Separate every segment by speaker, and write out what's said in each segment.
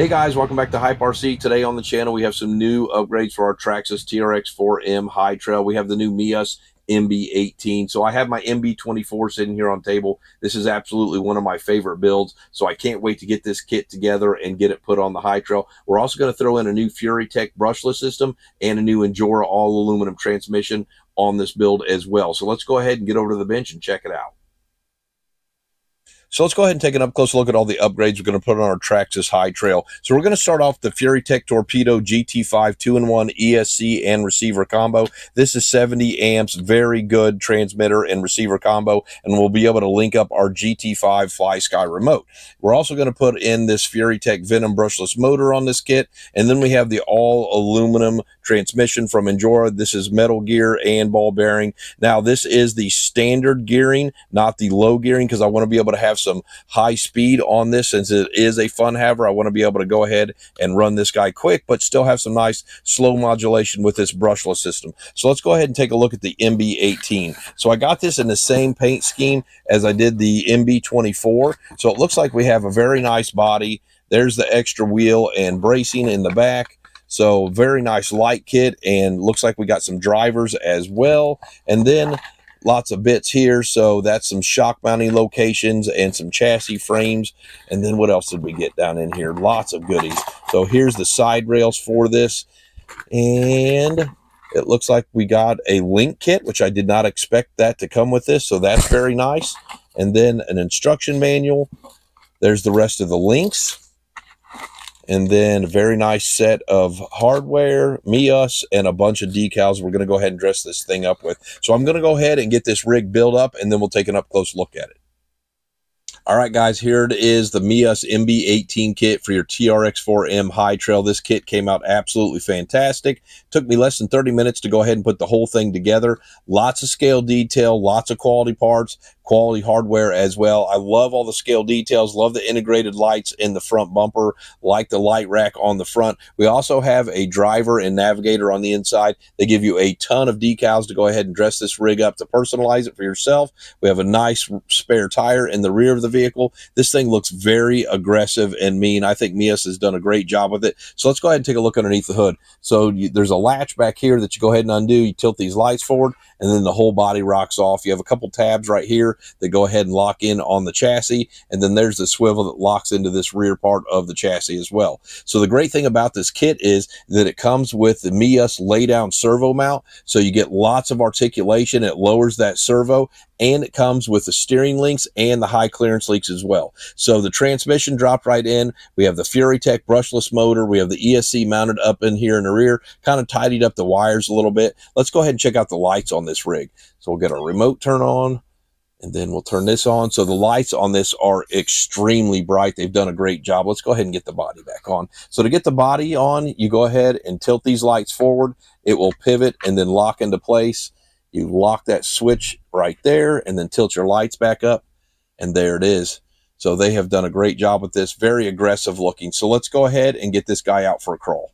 Speaker 1: Hey guys, welcome back to Hype RC. Today on the channel, we have some new upgrades for our Traxxas TRX4M High Trail. We have the new MEUS MB18. So I have my MB24 sitting here on table. This is absolutely one of my favorite builds. So I can't wait to get this kit together and get it put on the High Trail. We're also going to throw in a new Furitek brushless system and a new Injora all aluminum transmission on this build as well. So let's go ahead and get over to the bench and check it out. So let's go ahead and take an up close look at all the upgrades we're going to put on our Traxxas High Trail. So we're going to start off the Furitek Torpedo GT5 2-in-1 ESC and receiver combo. This is 70 amps, very good transmitter and receiver combo, and we'll be able to link up our GT5 FlySky remote. We're also going to put in this Furitek Venom brushless motor on this kit, and then we have the all aluminum transmission from Injora. This is metal gear and ball bearing. Now, this is the standard gearing, not the low gearing, because I want to be able to have some high speed on this since it is a fun haver. I want to be able to go ahead and run this guy quick, but still have some nice slow modulation with this brushless system. So let's go ahead and take a look at the MB18. So I got this in the same paint scheme as I did the MB24. So it looks like we have a very nice body. There's the extra wheel and bracing in the back. So very nice light kit and looks like we got some drivers as well. And then lots of bits here. So that's some shock mounting locations and some chassis frames. And then what else did we get down in here? Lots of goodies. So here's the side rails for this. And it looks like we got a link kit, which I did not expect that to come with this. So that's very nice. And then an instruction manual. There's the rest of the links and then a very nice set of hardware, MEUS, and a bunch of decals we're going to go ahead and dress this thing up with. So I'm going to go ahead and get this rig built up, and then we'll take an up-close look at it. All right, guys, here it is, the MEUS MB18 kit for your TRX4M High Trail. This kit came out absolutely fantastic. Took me less than 30 minutes to go ahead and put the whole thing together. Lots of scale detail, lots of quality parts, quality hardware as well. I love all the scale details, love the integrated lights in the front bumper, like the light rack on the front. We also have a driver and navigator on the inside. They give you a ton of decals to go ahead and dress this rig up to personalize it for yourself. We have a nice spare tire in the rear of the vehicle. This thing looks very aggressive and mean. I think MEUS has done a great job with it. So let's go ahead and take a look underneath the hood. So you, there's a latch back here that you go ahead and undo. You tilt these lights forward and then the whole body rocks off. You have a couple tabs right here that go ahead and lock in on the chassis. And then there's the swivel that locks into this rear part of the chassis as well. So the great thing about this kit is that it comes with the MEUS lay down servo mount. So you get lots of articulation. It lowers that servo and it comes with the steering links and the high clearance links as well. So the transmission dropped right in. We have the Furitek brushless motor. We have the ESC mounted up in here in the rear, kind of tidied up the wires a little bit. Let's go ahead and check out the lights on this rig. So we'll get our remote turn on and then we'll turn this on. So the lights on this are extremely bright. They've done a great job. Let's go ahead and get the body back on. So to get the body on, you go ahead and tilt these lights forward. It will pivot and then lock into place. You lock that switch right there and then tilt your lights back up. And there it is. So they have done a great job with this. Very aggressive looking. So let's go ahead and get this guy out for a crawl.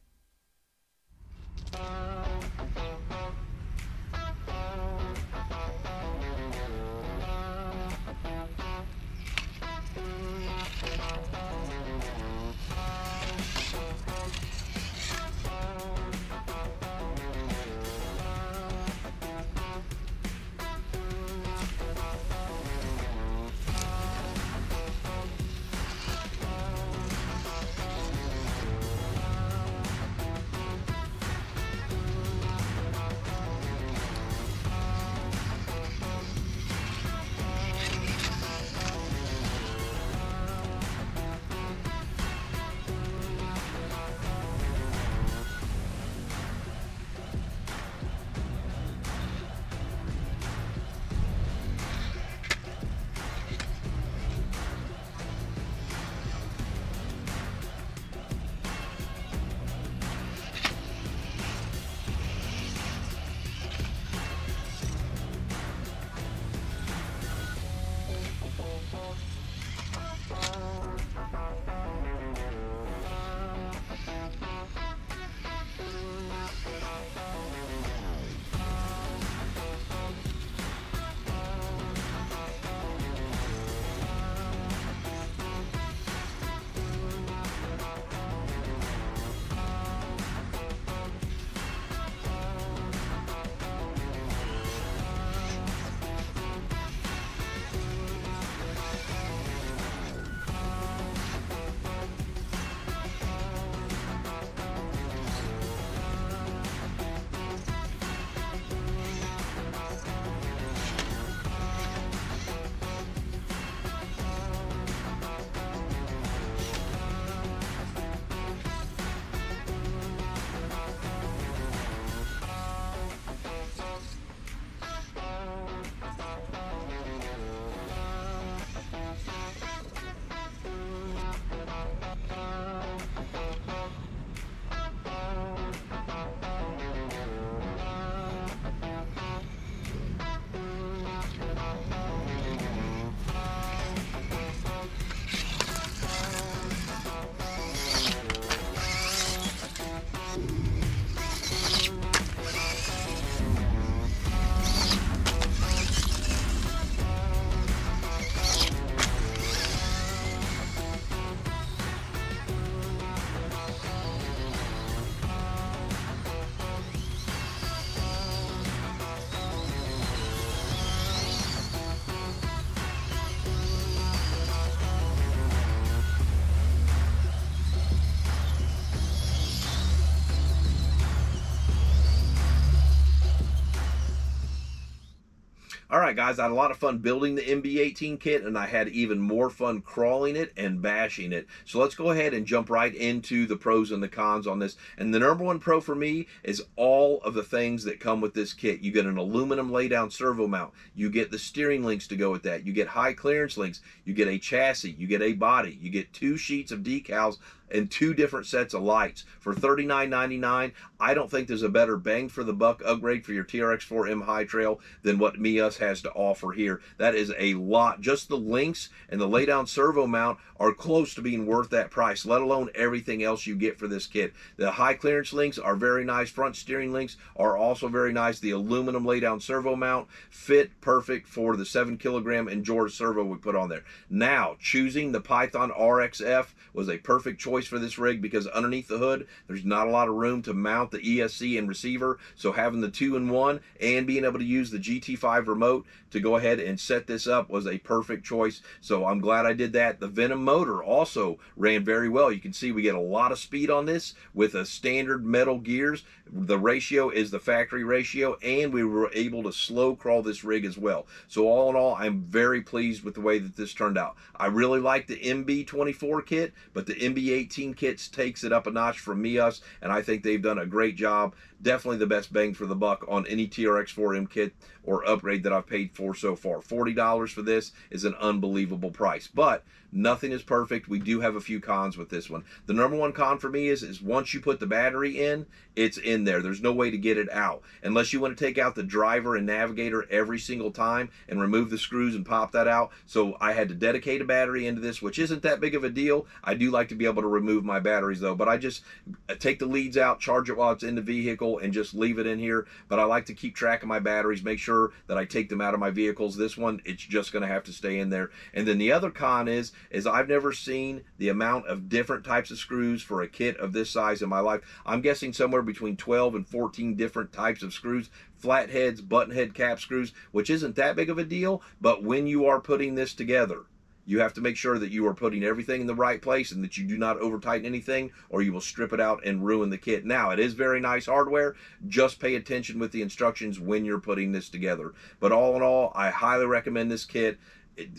Speaker 1: All right, guys, I had a lot of fun building the MB18 kit, and I had even more fun crawling it and bashing it. So let's go ahead and jump right into the pros and the cons on this. And the number one pro for me is all of the things that come with this kit. You get an aluminum laydown servo mount. You get the steering links to go with that. You get high clearance links. You get a chassis. You get a body. You get two sheets of decals and two different sets of lights for $39.99. I don't think there's a better bang for the buck upgrade for your TRX4M High Trail than what MEUS has to offer here. That is a lot. Just the links and the laydown servo mount are close to being worth that price, let alone everything else you get for this kit. The high clearance links are very nice. Front steering links are also very nice. The aluminum laydown servo mount fit perfect for the 7 kilogram Endura servo we put on there. Now, choosing the Python RXF was a perfect choice choice for this rig because underneath the hood, there's not a lot of room to mount the ESC and receiver. So having the two-in-one and being able to use the GT5 remote to go ahead and set this up was a perfect choice. So I'm glad I did that. The Venom motor also ran very well. You can see we get a lot of speed on this with a standard metal gears. The ratio is the factory ratio and we were able to slow crawl this rig as well. So all in all, I'm very pleased with the way that this turned out. I really like the MB24 kit, but the MB8 18 kits takes it up a notch from MEUS, and I think they've done a great job. Definitely the best bang for the buck on any TRX4M kit or upgrade that I've paid for so far. $40 for this is an unbelievable price, but nothing is perfect. We do have a few cons with this one. The number one con for me is, is once you put the battery in, it's in there. There's no way to get it out. Unless you want to take out the driver and navigator every single time and remove the screws and pop that out. So I had to dedicate a battery into this, which isn't that big of a deal. I do like to be able to remove my batteries though, but I just uh, take the leads out, charge it while it's in the vehicle, and just leave it in here. But I like to keep track of my batteries, make sure that I take them out of my vehicles. This one, it's just going to have to stay in there. And then the other con is, is I've never seen the amount of different types of screws for a kit of this size in my life. I'm guessing somewhere between 12 and 14 different types of screws flatheads, button head cap screws, which isn't that big of a deal, but when you are putting this together, you have to make sure that you are putting everything in the right place and that you do not over tighten anything or you will strip it out and ruin the kit. Now, it is very nice hardware. Just pay attention with the instructions when you're putting this together. But all in all, I highly recommend this kit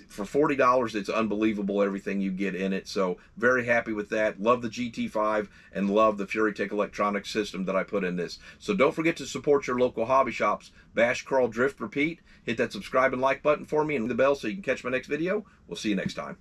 Speaker 1: for forty dollars, it's unbelievable everything you get in it. So very happy with that. Love the GT5 and love the Furitek electronic system that I put in this. So don't forget to support your local hobby shops. Bash, crawl, drift, repeat. Hit that subscribe and like button for me and the bell so you can catch my next video. We'll see you next time.